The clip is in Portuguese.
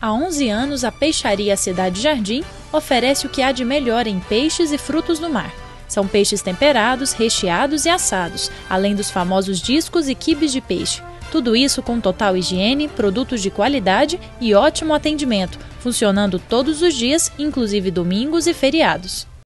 Há 11 anos, a Peixaria Cidade Jardim oferece o que há de melhor em peixes e frutos do mar. São peixes temperados, recheados e assados, além dos famosos discos e quibes de peixe. Tudo isso com total higiene, produtos de qualidade e ótimo atendimento, funcionando todos os dias, inclusive domingos e feriados.